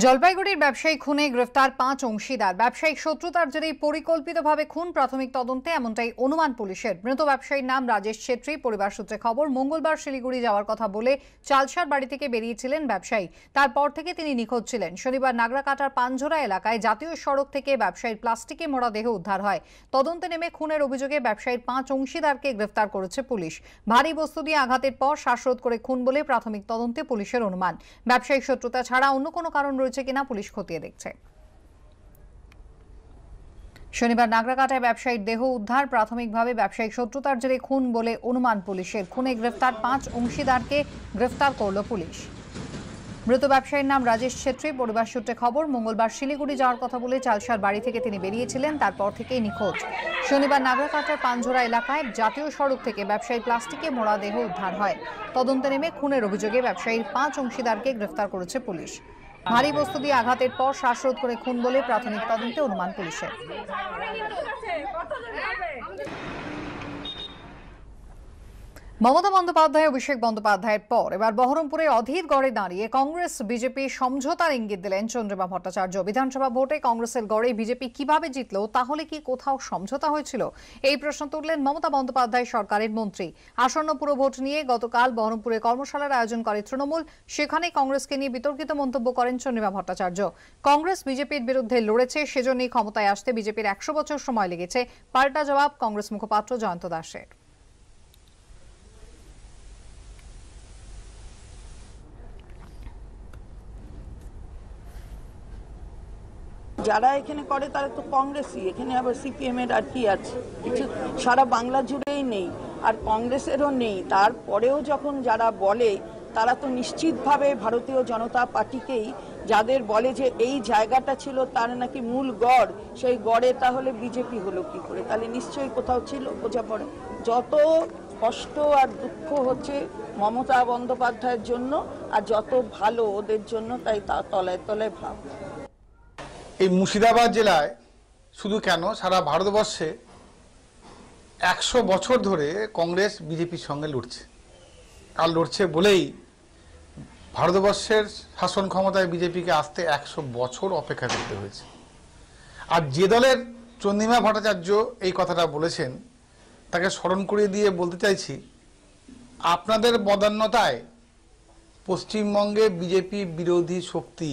জলপাইগুড়ির ব্যবসায়ী খুনে গ্রেফতার পাঁচ অংশীদার। ব্যবসায়িক শত্রুতার জেরেই পরিকল্পিতভাবে খুন প্রাথমিক তদন্তে এমনটাই অনুমান পুলিশের। মৃত ব্যবসায়ীর নাম রাজেশ ছেত্রী। পরিবার সূত্রে খবর, মঙ্গলবার শিলিগুড়ি যাওয়ার কথা বলে চালসার বাড়ি থেকে বেরিয়েছিলেন ব্যবসায়ী। তারপর থেকে তিনি নিখোঁজ ছিলেন। শনিবার নাগরাকাটার পাঞ্জোরা এলাকায় জাতীয় সড়ক থেকে ব্যবসায়ীর প্লাস্টিকে মোড়া দেহ উদ্ধার হয়। তদন্তে নেমে খুনের অভিযোগে ব্যবসায়ীর পাঁচ অংশীদারকে গ্রেফতার করেছে পুলিশ। ভারী বস্তু দিয়ে আঘাতের পর শ্বাসরোধ করে খুন বলে প্রাথমিক তদন্তে পুলিশের অনুমান। ব্যবসায়িক শত্রুতা ছাড়া অন্য কোনো কারণ রয়েছে কিনা পুলিশ খতিয়ে দেখছে। শনিবার নাগরাকাটায় ব্যবসায়ীর দেহ উদ্ধার, প্রাথমিকভাবে ব্যবসায়িক শত্রুতার জেরে খুন বলে অনুমান পুলিশের। খুনে গ্রেফতার পাঁচ অংশীদারকে গ্রেফতার করল পুলিশ। মৃত ব্যবসায়ীর নাম রাজেশ ছেত্রী, পরিবার সূত্রে খবর, মঙ্গলবার শিলিগুড়ি যাওয়ার কথা বলে চালসার বাড়ি থেকে তিনি বেরিয়েছিলেন, তারপর থেকেই নিখোঁজ। শনিবার নাগরাকাটার পাঞ্জোরা এলাকায় জাতীয় সড়ক থেকে ব্যবসায়ী প্লাস্টিকে মোড়া দেহ উদ্ধার হয়। তদন্তে নেমে খুনের অভিযোগে ব্যবসায়ীর পাঁচ অংশীদারকে গ্রেফতার করেছে পুলিশ। ভারী বস্তু দিয়ে আঘাতের পর শ্বাসরোধ করে খুন বলে প্রাথমিক তদন্তে অনুমান পুলিশের। মমতা বন্দ্যোপাধ্যায়, অভিষেক বন্দ্যোপাধ্যায়ের পর। এবার বহরমপুরে অধীর গড়ে দাঁড়িয়ে কংগ্রেস, বিজেপি সমঝোতার ইঙ্গিত দিলেন চন্দ্রিমা ভট্টাচার্য। বিধানসভা ভোটে কংগ্রেসের গড়ে বিজেপি কীভাবে জিতল, তাহলে কি কোথাও সমঝোতা হয়েছিল? এই প্রশ্ন তুললেন মমতা বন্দ্যোপাধ্যায় সরকারের মন্ত্রী। আসন্ন পুরো ভোট নিয়ে গতকাল বহরমপুরে কর্মশালার আয়োজন করে তৃণমূল। সেখানে কংগ্রেসকে নিয়ে বিতর্কিত মন্তব্য করেন চন্দ্রিমা ভট্টাচার্য। কংগ্রেস বিজেপির বিরুদ্ধে লড়েছে, সেজন্যই ক্ষমতায় আসতে বিজেপির একশো বছর সময় লেগেছে। পাল্টা জবাব কংগ্রেস মুখপাত্র জয়ন্ত দাসের। যারা এখানে করে তারা তো কংগ্রেসই, এখানে আবার সিপিএম এর আর কি আছে? কিছু সারা বাংলা জুড়েই নেই, আর কংগ্রেসেরও নেই। তারপরেও যখন যারা বলে, তারা তো নিশ্চিতভাবে ভারতীয় জনতা পার্টিকেই যাদের বলে যে এই জায়গাটা ছিল তার নাকি মূল গড়, সেই গড়ে তাহলে বিজেপি হলো কি করে? তাহলে নিশ্চয়ই কোথাও ছিল বোঝা পড়ে যত কষ্ট আর দুঃখ হচ্ছে মমতা বন্দ্যোপাধ্যায়ের জন্য, আর যত ভালো ওদের জন্য, তাই তা তলায় তলায় ভাব। এই মুর্শিদাবাদ জেলায় শুধু কেন সারা ভারতবর্ষে একশো বছর ধরে কংগ্রেস, বিজেপির সঙ্গে লড়ছে। আর লড়ছে বলেই ভারতবর্ষের শাসন ক্ষমতায় বিজেপিকে আসতে একশো বছর অপেক্ষা করতে হয়েছে। আর যে দলের চন্দ্রিমা ভট্টাচার্য এই কথাটা বলেছেন, তাকে স্মরণ করিয়ে দিয়ে বলতে চাইছি, আপনাদের বদান্যতায় পশ্চিমবঙ্গে বিজেপি বিরোধী শক্তি